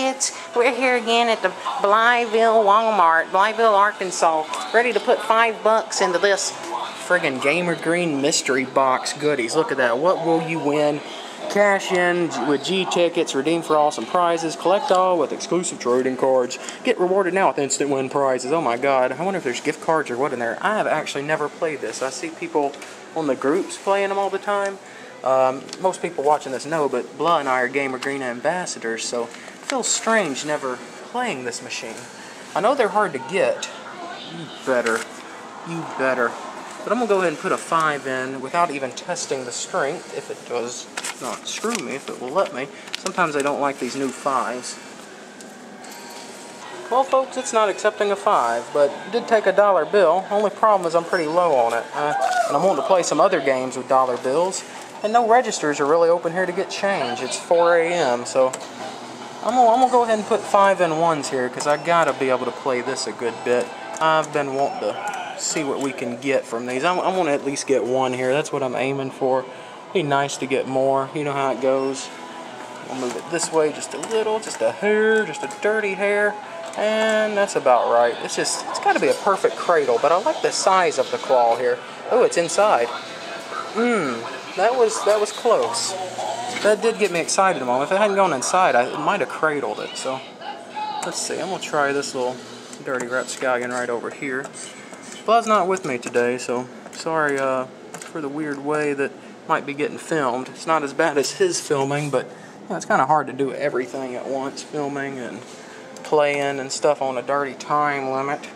Kids. We're here again at the Blytheville Walmart, Blytheville, Arkansas, ready to put five bucks into this friggin' Gamer Green mystery box goodies. Look at that. What will you win? Cash in with G tickets, redeem for awesome prizes, collect all with exclusive trading cards, get rewarded now with instant win prizes. Oh my god, I wonder if there's gift cards or what in there. I have actually never played this. I see people on the groups playing them all the time. Um, most people watching this know, but Blah and I are Gamer Green ambassadors, so feels strange never playing this machine. I know they're hard to get. You better. You better. But I'm going to go ahead and put a 5 in without even testing the strength, if it does not screw me, if it will let me. Sometimes I don't like these new 5s. Well, folks, it's not accepting a 5, but did take a dollar bill. Only problem is I'm pretty low on it. Uh, and I'm wanting to play some other games with dollar bills. And no registers are really open here to get change. It's 4 a.m., so I'm gonna, I'm gonna go ahead and put five and ones here because I gotta be able to play this a good bit. I've been wanting to see what we can get from these. I, I want to at least get one here. That's what I'm aiming for. Be nice to get more. You know how it goes. We'll move it this way just a little, just a hair, just a dirty hair. And that's about right. It's just, it's got to be a perfect cradle, but I like the size of the claw here. Oh, it's inside. Mmm, that was that was close. That did get me excited a moment. If it hadn't gone inside, I might have cradled it. So let's see. I'm gonna try this little dirty rat rapscallion right over here. Buzz not with me today, so sorry uh, for the weird way that might be getting filmed. It's not as bad as his filming, but you know, it's kind of hard to do everything at once, filming and playing and stuff on a dirty time limit.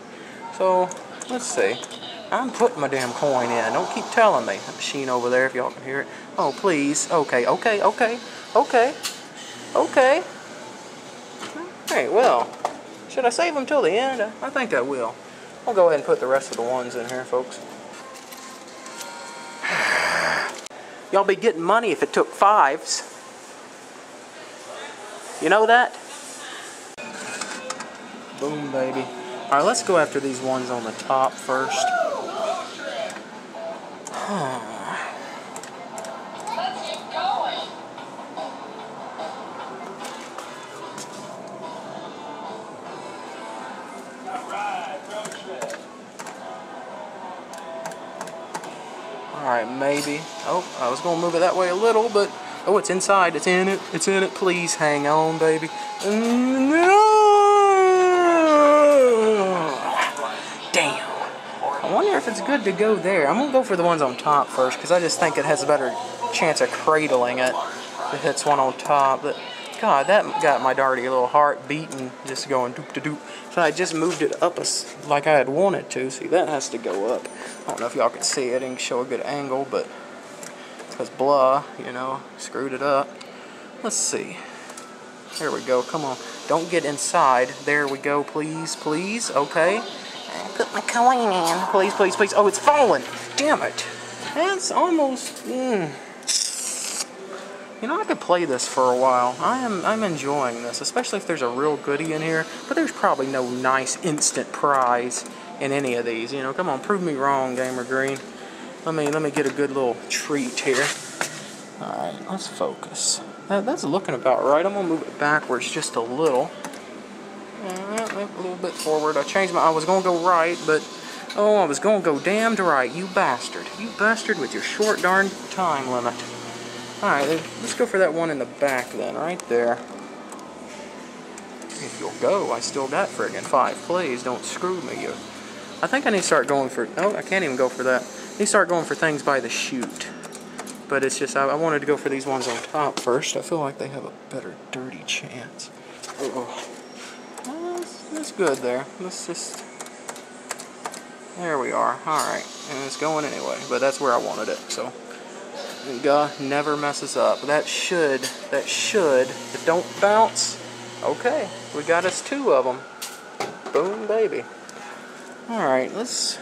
So let's see. I'm putting my damn coin in. Don't keep telling me. Machine over there, if y'all can hear it. Oh, please. Okay, okay, okay, okay, okay. Hey, well, should I save them till the end? I think I will. I'll go ahead and put the rest of the ones in here, folks. Y'all be getting money if it took fives. You know that? Boom, baby. All right, let's go after these ones on the top first. Alright, maybe. Oh, I was going to move it that way a little, but... Oh, it's inside. It's in it. It's in it. Please hang on, baby. Mm, no! Damn. I wonder if it's good to go there. I'm going to go for the ones on top first, because I just think it has a better chance of cradling it if it's one on top. But, God, that got my dirty little heart beating, just going doop-to-doop. So I just moved it up a, like I had wanted to. See, that has to go up. I don't know if y'all can see it. didn't show a good angle, but because blah, you know, screwed it up. Let's see. There we go. Come on. Don't get inside. There we go, please, please. Okay. Put my coin in. Please, please, please. Oh, it's falling. Damn it. That's almost... Mm. You know, I could play this for a while. I am I'm enjoying this, especially if there's a real goodie in here. But there's probably no nice instant prize in any of these. You know, come on, prove me wrong, Gamer Green. Let me let me get a good little treat here. All right, let's focus. That, that's looking about right. I'm gonna move it backwards just a little. Uh, a little bit forward. I changed my. I was gonna go right, but oh, I was gonna go damned right. You bastard. You bastard with your short darn time limit. Alright, let's go for that one in the back then, right there. If you'll go, I still got friggin' five plays. Don't screw me. You. I think I need to start going for... Oh, I can't even go for that. I need to start going for things by the chute. But it's just, I, I wanted to go for these ones on top first. I feel like they have a better dirty chance. Oh, that's, good there. Let's just... There we are. Alright. And it's going anyway. But that's where I wanted it, so... Guh never messes up. That should, that should, but don't bounce. Okay, we got us two of them. Boom, baby. Alright, let's...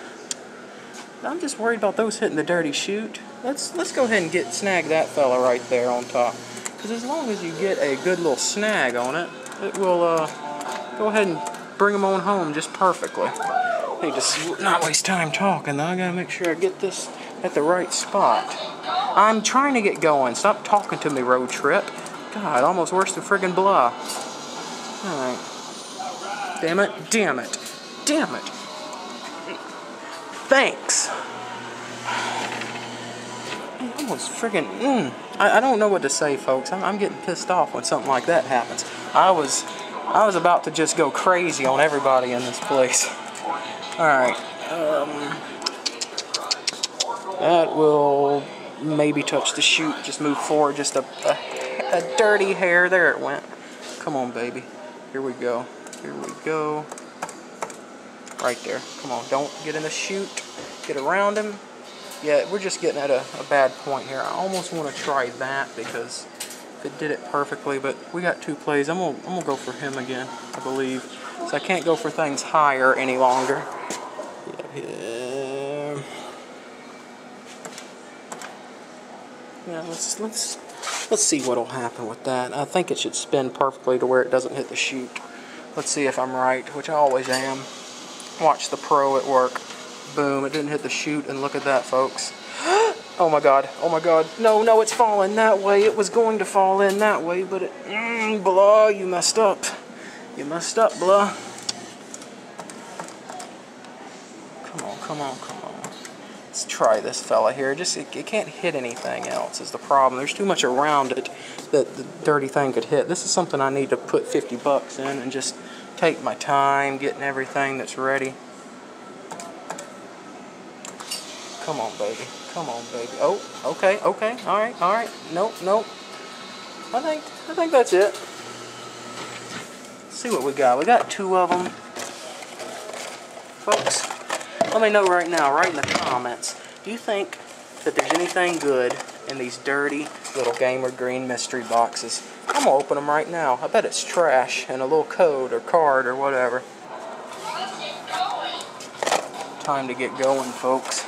I'm just worried about those hitting the dirty chute. Let's let's go ahead and get snag that fella right there on top. Because as long as you get a good little snag on it, it will uh, go ahead and bring them on home just perfectly. Need to not waste time talking though. I gotta make sure I get this at the right spot. I'm trying to get going. Stop talking to me, road trip. God, almost worse than friggin' blah. Alright. Damn it, damn it, damn it. Thanks. I almost friggin' mm, I, I don't know what to say, folks. I'm, I'm getting pissed off when something like that happens. I was, I was about to just go crazy on everybody in this place. All right, um, that will maybe touch the chute. Just move forward, just a, a, a dirty hair. There it went. Come on, baby. Here we go. Here we go. Right there. Come on, don't get in the chute. Get around him yeah, we're just getting at a, a bad point here. I almost want to try that because it did it perfectly, but we got two plays. I'm gonna, I'm gonna go for him again, I believe. So I can't go for things higher any longer. Yeah, yeah let's let's let's see what'll happen with that. I think it should spin perfectly to where it doesn't hit the chute. Let's see if I'm right, which I always am. Watch the pro at work. Boom, it didn't hit the chute, and look at that, folks. Oh my god, oh my god. No, no, it's falling that way. It was going to fall in that way, but it... Mm, blah, you messed up. You messed up, blah. Come on, come on, come on. Let's try this fella here. Just, it, it can't hit anything else is the problem. There's too much around it that the dirty thing could hit. This is something I need to put 50 bucks in and just take my time getting everything that's ready. Come on, baby. Come on, baby. Oh, okay, okay. All right, all right. Nope, nope. I think, I think that's it. Let's see what we got. We got two of them. Folks, let me know right now, right in the comments, do you think that there's anything good in these dirty little Gamer Green mystery boxes? I'm to open them right now. I bet it's trash and a little code or card or whatever. Time to get going, folks.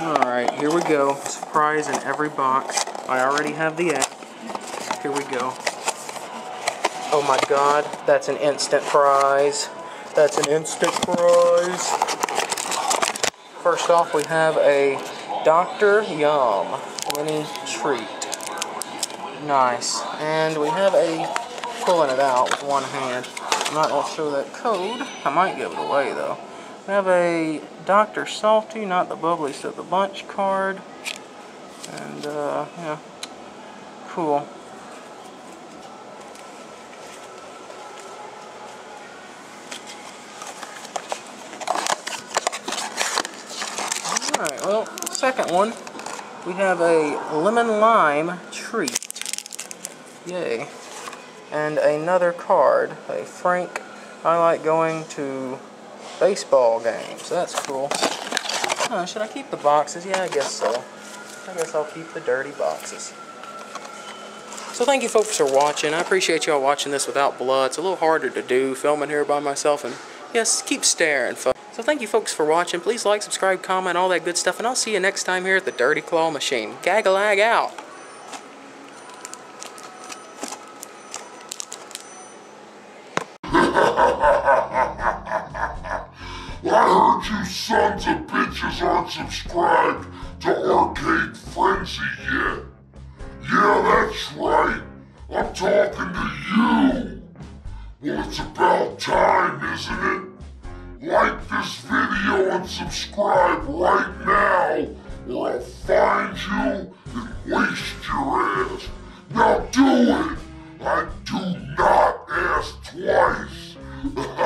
Alright, here we go. Surprise in every box. I already have the app. Here we go. Oh my god, that's an instant prize. That's an instant prize. First off, we have a Dr. Yum mini treat. Nice. And we have a pulling it out with one hand. I'm not going to show that code. I might give it away though. We have a Dr. Salty, not the bubbliest of the bunch card. And, uh, yeah, cool. Alright, well, second one, we have a lemon lime treat. Yay. And another card, a Frank, I like going to baseball games. That's cool. Huh, should I keep the boxes? Yeah, I guess so. I guess I'll keep the dirty boxes. So thank you folks for watching. I appreciate y'all watching this without blood. It's a little harder to do filming here by myself. And yes, keep staring, folks. So thank you folks for watching. Please like, subscribe, comment, all that good stuff. And I'll see you next time here at the Dirty Claw Machine. Gagalag out. you sons of bitches aren't subscribed to Arcade Frenzy yet. Yeah, that's right. I'm talking to you. Well, it's about time, isn't it? Like this video and subscribe right now, or I'll find you and waste your ass. Now do it! I do not ask twice.